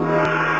said you